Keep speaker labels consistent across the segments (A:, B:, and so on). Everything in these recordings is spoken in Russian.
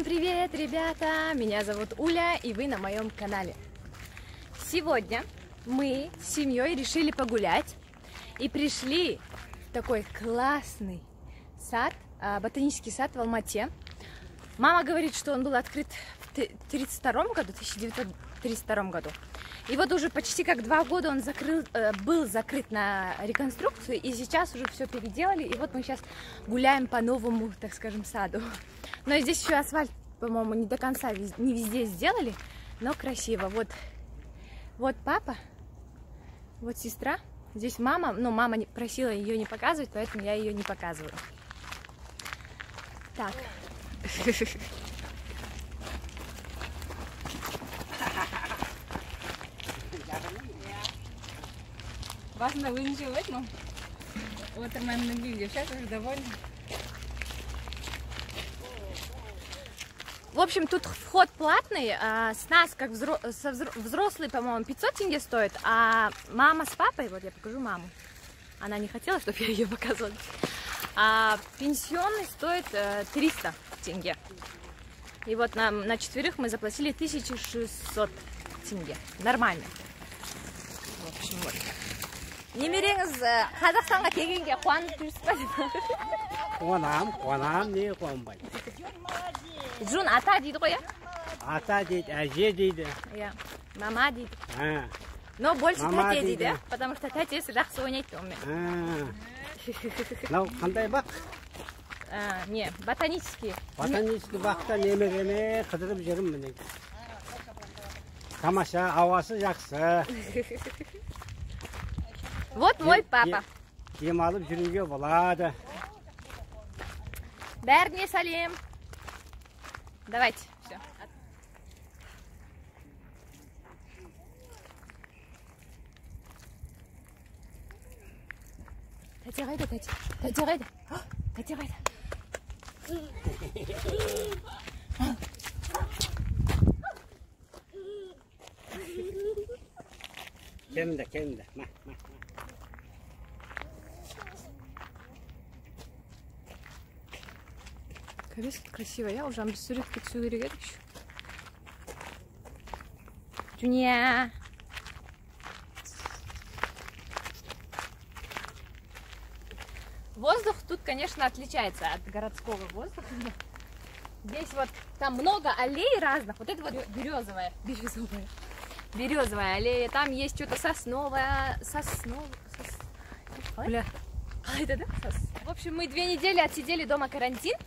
A: Всем привет, ребята! Меня зовут Уля, и вы на моем канале. Сегодня мы с семьей решили погулять и пришли в такой классный сад, а, ботанический сад в Алмате. Мама говорит, что он был открыт в 1932 году, 1932 году. И вот уже почти как два года он закрыл, э, был закрыт на реконструкцию, и сейчас уже все переделали, и вот мы сейчас гуляем по новому, так скажем, саду. Но здесь еще асфальт, по-моему, не до конца, не везде сделали, но красиво. Вот, вот папа, вот сестра, здесь мама, но мама просила ее не показывать, поэтому я ее не показываю. Так.
B: Вас на вынче ну? Вот она на сейчас уже довольна.
A: В общем, тут вход платный. А, с нас, как взро... со взрослый, по-моему, 500 тенге стоит, а мама с папой, вот я покажу маму, она не хотела, чтобы я ее показывала, а пенсионный стоит 300 э, тенге. И вот на, на четверых мы заплатили 1600 тенге. Нормально. В общем, вот. немереңіз қазақстанға келгенге қуанып жүрсіз ба
C: қуанамын қуанамын неге қуанбайды
A: джун ата дейді ғой иә
C: ата дейді әже дейді
A: иә мама дейді но больше тәте дейді иә потому что тәтесі жақсы ойнайды онымен
C: мынау қандай бақ
A: не ботанический
C: ботанический бақта немереме қыдырып жүрмін міне тамаша ауасы жақсы
A: Вот мой папа.
C: Демалып жүруге болады.
A: Бәріне сәлем. Давайте, все. Тәте қайда, тәте? Тәте қайда? Тәте қайда?
C: Келіңдер, келіңдер. Ма,
A: Капец, красиво. Я уже еді еще. Дүния. Воздух тут, конечно, отличается от городского воздуха. Здесь вот там много аллей разных. Вот это вот березовая, березовая, березовая аллея. Там есть что-то сосновая, сосновая, сос... Бля. А это да? Сос... В общем, мы две недели отсидели дома карантин.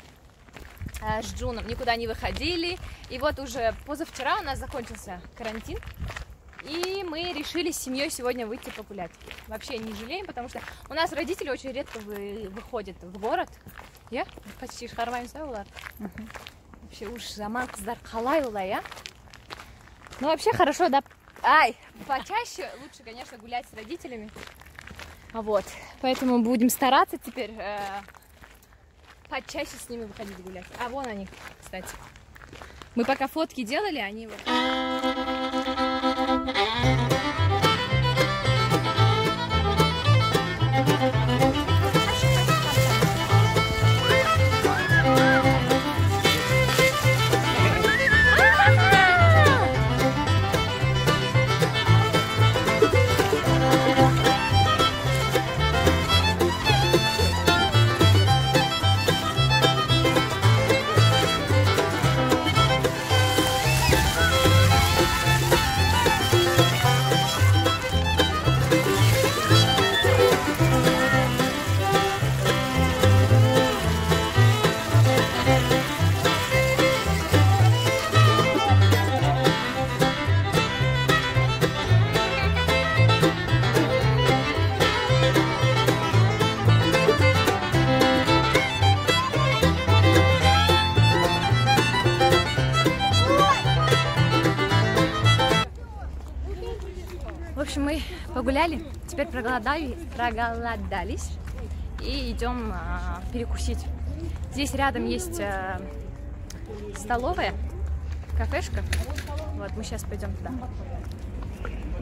A: Э, с Джуном, никуда не выходили. И вот уже позавчера у нас закончился карантин. И мы решили с семьей сегодня выйти погулять. Вообще не жалеем, потому что у нас родители очень редко вы, выходят в город. Я почти шармаймыз олар. Вообще уж заман қыздар қалай олай, а? Ну вообще хорошо, да. Ай, почаще лучше, конечно, гулять с родителями. Вот, поэтому будем стараться теперь э, почаще с ними выходить гулять. А вон они, кстати. Мы пока фотки делали, они вот... общем, погуляли, теперь проголодали, проголодались и идем а, перекусить. Здесь рядом есть а, столовая, кафешка. Вот, мы сейчас пойдем туда.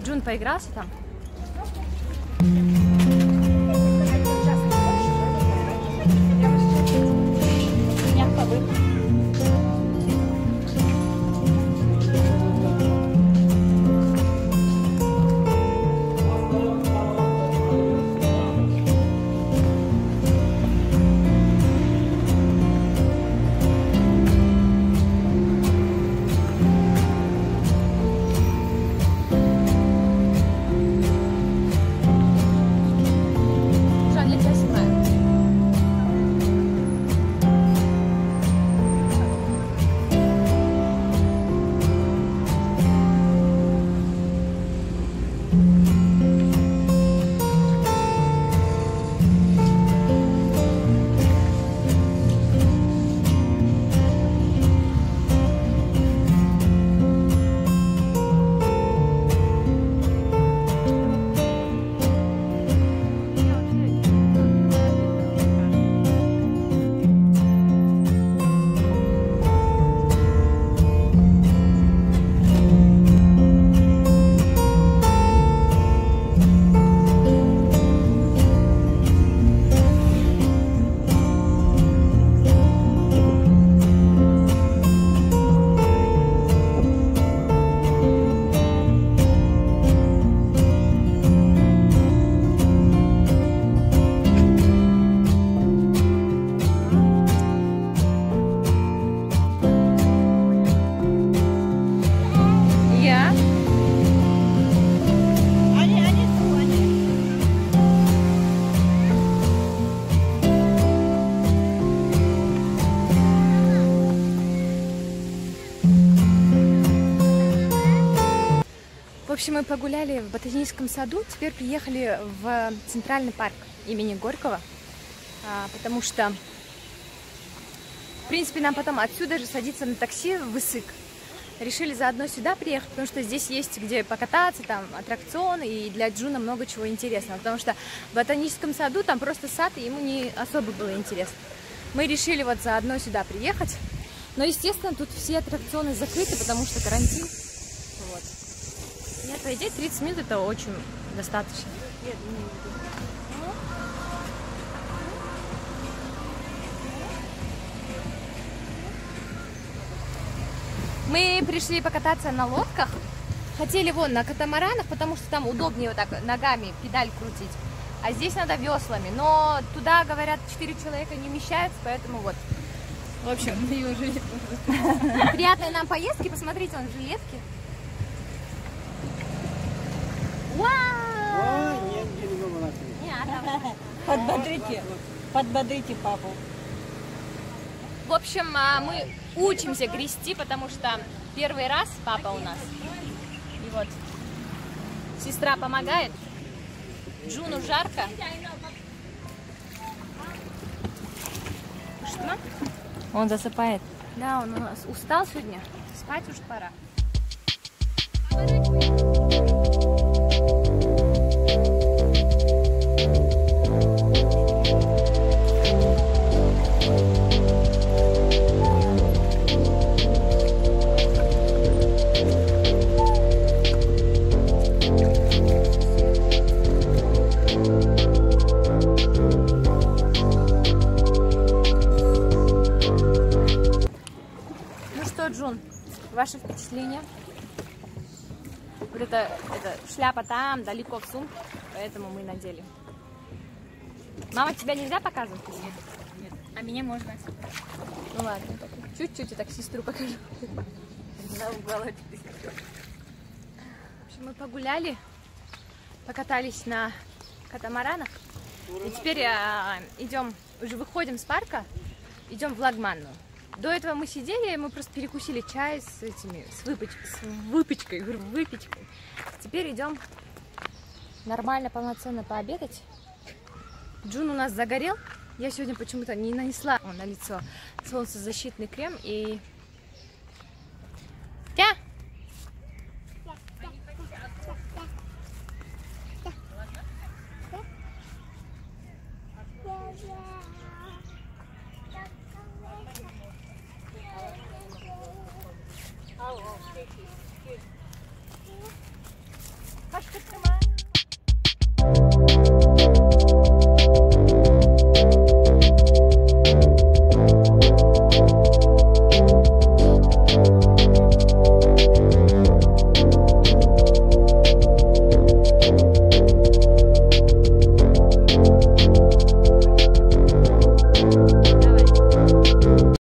A: Джун поигрался там. Общем, мы погуляли в ботаническом саду, теперь приехали в Центральный парк имени Горького, а, потому что, в принципе, нам потом отсюда же садиться на такси в Исык. Решили заодно сюда приехать, потому что здесь есть где покататься, там аттракционы, и для Джуна много чего интересного, потому что в ботаническом саду там просто сад, и ему не особо было интересно. Мы решили вот заодно сюда приехать, но, естественно, тут все аттракционы закрыты, потому что карантин. Нет, по идее, 30 минут это очень достаточно. Мы пришли покататься на лодках. Хотели вон на катамаранах, потому что там удобнее вот так ногами педаль крутить. А здесь надо веслами. Но туда, говорят, 4 человека не вмещаются, поэтому вот.
B: В общем, мы уже
A: Приятной нам поездки. Посмотрите, он в жилетке. Вау!
C: Ой, нет, где не было
A: Не, а там-
D: Подбодрите, подбодрите папу.
A: В общем, а, мы учимся грести, потому что первый раз папа у нас. И вот сестра помогает. Джуну жарко. Что?
D: Он засыпает.
A: Да, он у нас устал сегодня. Спать уж пора. Ваши впечатления? Вот это, это шляпа там, далеко в сумке, поэтому мы надели. Мама, тебя нельзя показывать? Нет.
B: А меня можно.
A: Ну ладно, чуть-чуть, я так сестру покажу. На уголочек. В общем, мы погуляли, покатались на катамаранах. И теперь а, идем, уже выходим с парка, идем в Лагманную. До этого мы сидели, мы просто перекусили чай с этими, с, выпеч- с выпечкой, говорю, выпечкой. Теперь идем нормально, полноценно пообедать. Джун у нас загорел. Я сегодня почему-то не нанесла на лицо солнцезащитный крем и...